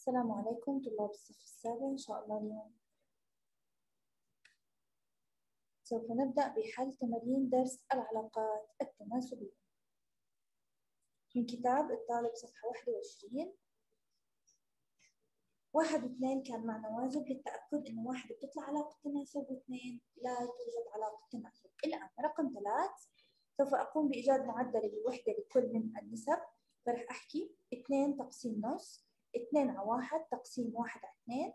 السلام عليكم طلاب الصف السابع إن شاء الله اليوم. سوف نبدأ بحل تمارين درس العلاقات التناسبية. من كتاب الطالب صفحة 21 واحد واثنين كان معنا واجب للتأكد إنه واحد بتطلع علاقة تناسب واثنين لا توجد علاقة تناسب. الآن رقم ثلاث. سوف أقوم بإيجاد معدل الوحدة لكل من النسب. فرح أحكي. اثنين تقسيم نص. اثنين على واحد تقسيم واحد على اثنين.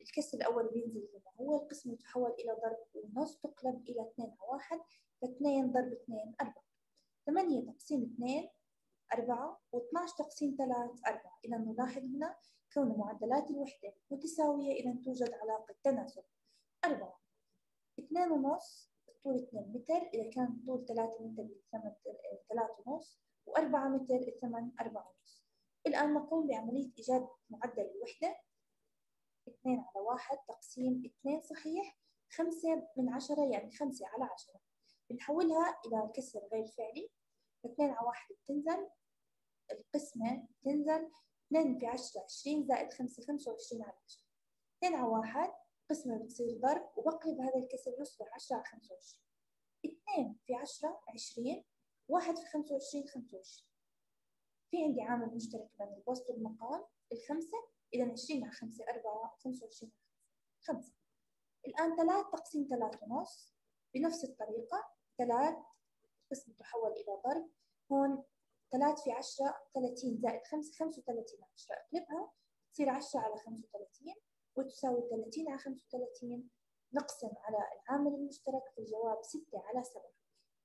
الكسر الأول بينزل زي ما هو القسمة يتحول إلى ضرب ونص تقلب إلى اثنين على واحد فاثنين ضرب اثنين أربعة. ثمانية تقسيم اثنين أربعة واثناش تقسيم ثلاث أربعة. إذا نلاحظ هنا كون معدلات الوحدة متساوية إذا توجد علاقة تناسب. أربعة اثنين ونص الطول اثنين متر. إذا كان الطول ثلاثة متر الثمن ثلاثة ونص وأربعة متر الثمن أربعة ونص. الآن نقوم بعملية إيجاد معدل الوحدة. اثنين على واحد تقسيم اثنين صحيح خمسة من عشرة يعني خمسة على عشرة. بنحولها إلى كسر غير فعلي. اثنين على واحد بتنزل القسمة بتنزل. اثنين في عشرة عشرين زائد خمسة خمسة وعشرين على عشرة. اثنين على واحد قسمة بتصير ضرب وبقلب هذا الكسر يصبح عشرة على خمسة وعشرين. اثنين في عشرة عشرين واحد في خمسة وعشرين خمسة وعشرين. في عندي عامل مشترك بين البسط والمقام الخمسة إذا عشرين على خمسة أربعة خمسة وعشرين على خمسة. الآن ثلاث تقسيم ثلاث ونص بنفس الطريقة. ثلاث قسم تحول إلى ضرب. هون ثلاث في عشرة ثلاثين زائد خمسة خمسة وثلاثين. عشرة. أقلبها تصير عشرة على خمسة وثلاثين وتساوي ثلاثين على خمسة وثلاثين. نقسم على العامل المشترك في الجواب ستة على سبعة.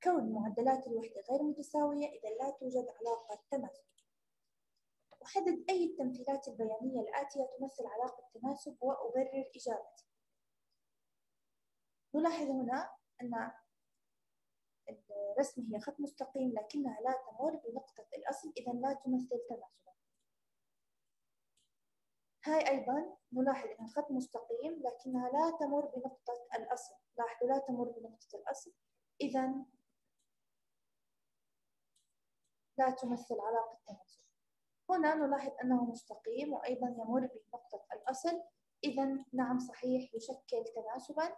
كون معدلات الوحدة غير متساوية إذا لا توجد علاقة تماثل أحدد أي التمثيلات البيانية الآتية تمثل علاقة تناسب وأبرر إجابتي. نلاحظ هنا أن الرسمة هي خط مستقيم لكنها لا تمر بنقطة الأصل إذا لا تمثل تناسبا. هاي أيضا نلاحظ أنها خط مستقيم لكنها لا تمر بنقطة الأصل. لاحظوا لا تمر بنقطة الأصل. إذا لا تمثل علاقة تناسب. هنا نلاحظ أنه مستقيم وأيضا يمر بنقطة الأصل. إذا نعم صحيح يشكل تناسبا.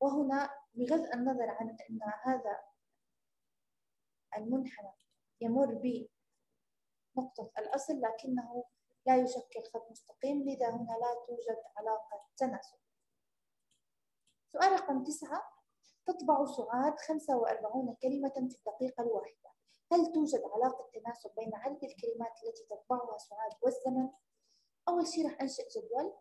وهنا بغض النظر عن أن هذا المنحنى يمر بنقطة الأصل لكنه لا يشكل خط مستقيم لذا هنا لا توجد علاقة تناسب. سؤال رقم تسعة تطبع سعاد 45 كلمة في الدقيقة الواحدة. هل توجد علاقة تناسب بين عدد الكلمات التي تطبعها سعاد والزمن؟ أول شيء راح أنشئ جدول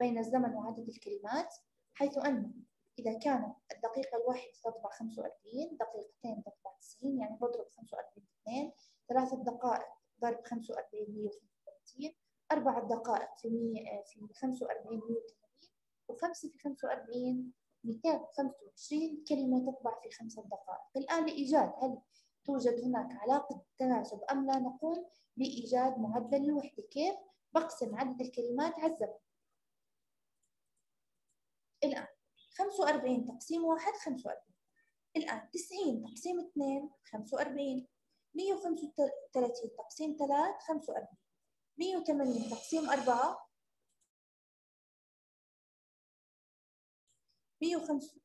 بين الزمن وعدد الكلمات حيث أن إذا كانت الدقيقة الواحدة تطبع 45 دقيقتين تطبع 90 يعني بضرب 45 في 2 ثلاثة دقائق ضرب 45 135 أربع دقائق في 100 في 45 180 وخمسة في 45 225 كلمة تطبع في خمسة دقائق الآن لإيجاد هل توجد هناك علاقة تناسب أم لا؟ نقوم بإيجاد معدل الوحدة كيف؟ بقسم عدد الكلمات على الزمن. الآن 45 تقسيم واحد 45 الآن 90 تقسيم 2 45 135 تقسيم 3 45 180 تقسيم 4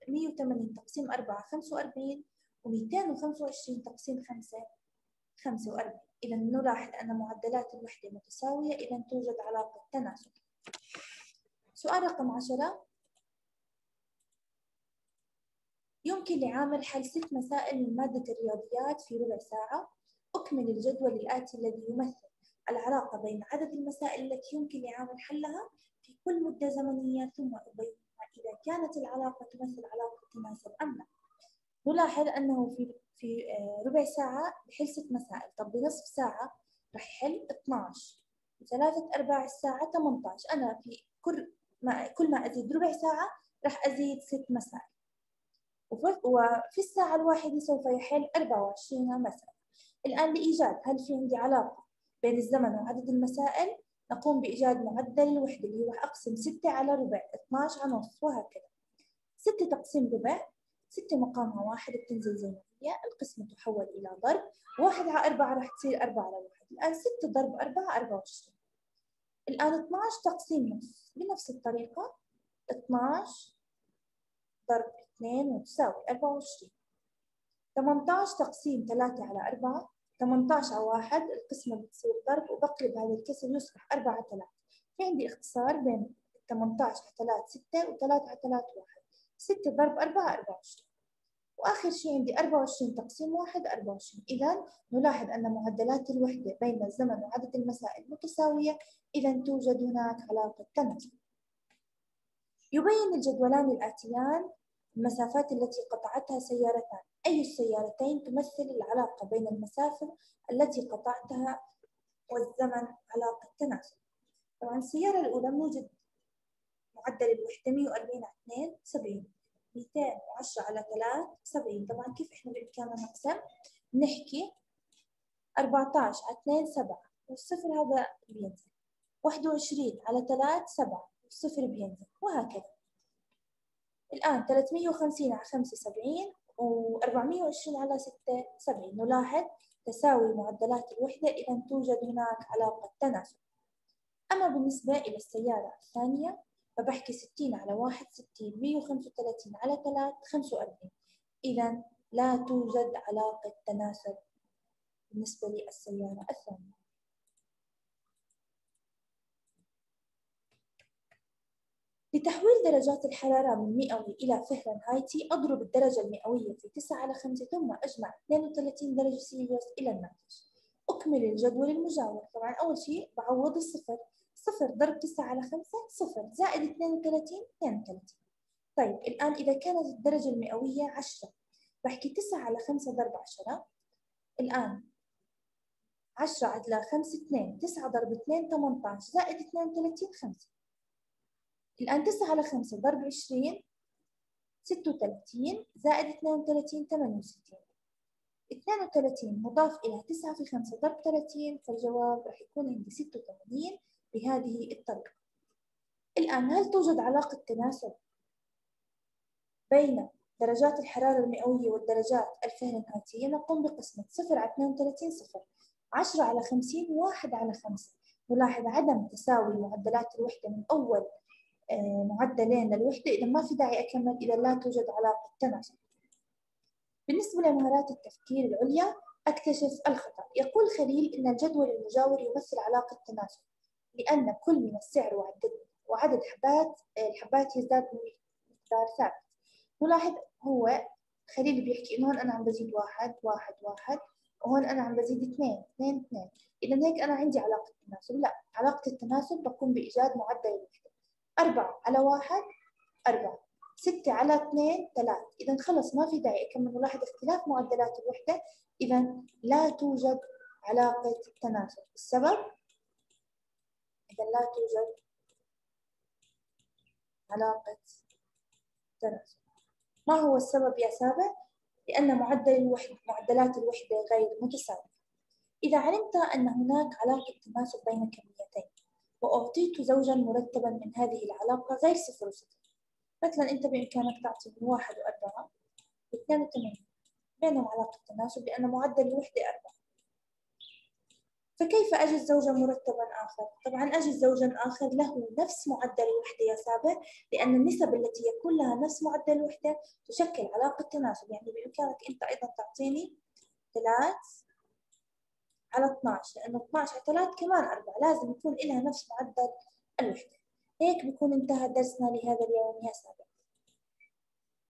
180 تقسيم 4 45 و225 تقسيم 5 45 إذا نلاحظ أن معدلات الوحدة متساوية إذا توجد علاقة تناسب. سؤال رقم 10 يمكن لعامل حل ست مسائل من مادة الرياضيات في ربع ساعة. أكمل الجدول الآتي الذي يمثل العلاقة بين عدد المسائل التي يمكن لعامل حلها في كل مدة زمنية ثم أبينها إذا كانت العلاقة تمثل علاقة تناسب أم لا. نلاحظ أنه في في ربع ساعة بحل ست مسائل. طب بنصف ساعة راح يحل 12 وثلاثة أرباع الساعة 18 أنا في كل ما كل ما أزيد ربع ساعة راح أزيد ست مسائل. وفي الساعة الواحدة سوف يحل 24 مسألة. الآن لإيجاد هل في عندي علاقة بين الزمن وعدد المسائل؟ نقوم بإيجاد معدل الوحدة اللي هو أقسم 6 على ربع 12 على نص وهكذا. 6 تقسيم ربع ستة مقامها واحد بتنزل زي ما هي القسمة تحول إلى ضرب واحد على أربعة راح تصير أربعة على واحد. الآن ستة ضرب أربعة أربعة وعشرين. الآن 12 تقسيم نص. بنفس الطريقة 12 ضرب 2 وتساوي 24 18 تقسيم 3 على 4 18 على 1 القسمة بتصير ضرب وبقلب هذا الكسر يصبح 4 على 3 في عندي اختصار بين 18 على 3 6 و3 على 3 1 6 ضرب 4 24 وآخر شيء عندي 24 تقسيم 1 24 إذا نلاحظ أن معدلات الوحدة بين الزمن وعدد المسائل متساوية. إذا توجد هناك علاقة تناسب يبين الجدولان الآتيان المسافات التي قطعتها سيارتان. أي السيارتين تمثل العلاقة بين المسافة التي قطعتها والزمن؟ علاقة تناسب طبعا السيارة الأولى نوجد معدل الوحدة 140 على 2 70 210 على 3 70 طبعا كيف إحنا بإمكاننا نقسم؟ نحكي 14 على 2 7 والصفر هذا بينزل. 21 على 3 7 والصفر بينزل. وهكذا. الآن 350 على 75 و420 على 76 نلاحظ تساوي معدلات الوحدة إذا توجد هناك علاقة تناسب. أما بالنسبة إلى السيارة الثانية فبحكي 60 على 61 135 على 3 45 إذا لا توجد علاقة تناسب بالنسبة للسيارة الثانية. لتحويل درجات الحرارة من مئوي إلى فهرنهايتي أضرب الدرجة المئوية في 9 على 5 ثم أجمع 32 درجة سيليوس إلى الناتج أكمل الجدول المجاور. طبعا أول شيء بعوض الصفر صفر ضرب 9 على 5 صفر زائد 32 32 طيب الآن إذا كانت الدرجة المئوية 10 بحكي 9 على 5 ضرب 10 الآن 10 على 5 2 9 ضرب 2 18 زائد 32 5 الآن 9 على 5 ضرب 20 36 زائد 32 68 32 مضاف إلى 9 في 5 ضرب 30 فالجواب راح يكون عندي 86 بهذه الطريقة. الآن هل توجد علاقة تناسب بين درجات الحرارة المئوية والدرجات الفهرنهايتية؟ نقوم بقسمة 0 على 32 صفر 10 على 50 1 على 5 نلاحظ عدم تساوي معدلات الوحدة من أول آه، معدلين للوحدة. إذا ما في داعي أكمل إذا لا توجد علاقة تناسب. بالنسبة لمهارات التفكير العليا أكتشف الخطأ. يقول خليل إن الجدول المجاور يمثل علاقة تناسب. لأن كل من السعر وعدد وعدد حبات الحبات يزداد بمقدار ثابت. نلاحظ هو خليل بيحكي إنه هون أنا عم بزيد واحد واحد واحد وهون أنا عم بزيد اثنين اثنين اثنين. إذا هيك أنا عندي علاقة تناسب لا علاقة التناسب بقوم بإيجاد معدل الوحدة أربعة على واحد أربعة. ستة على اثنين ثلاث إذا خلص ما في داعي أكمل. نلاحظ اختلاف معدلات الوحدة. إذا لا توجد علاقة تناسب. السبب؟ إذا لا توجد علاقة تناسب. ما هو السبب يا سابع؟ لأن معدل الوحدة معدلات الوحدة غير متساوية. إذا علمت أن هناك علاقة تناسب بين كميتين وأعطيت زوجا مرتبا من هذه العلاقة غير صفر وصفر. مثلا أنت بإمكانك تعطي من واحد وأربعة واثنين وثمانين بينهم علاقة تناسب لأن معدل الوحدة أربعة. فكيف أجد زوجا مرتبا آخر؟ طبعا أجد زوجا آخر له نفس معدل الوحدة يا سابع لأن النسب التي يكون لها نفس معدل الوحدة تشكل علاقة تناسب. يعني بإمكانك أنت أيضا تعطيني ثلاث على 12 لأنه 12 على 3 كمان 4 لازم يكون لها نفس معدل الوحدة. هيك بكون انتهى درسنا لهذا اليوم يا سابع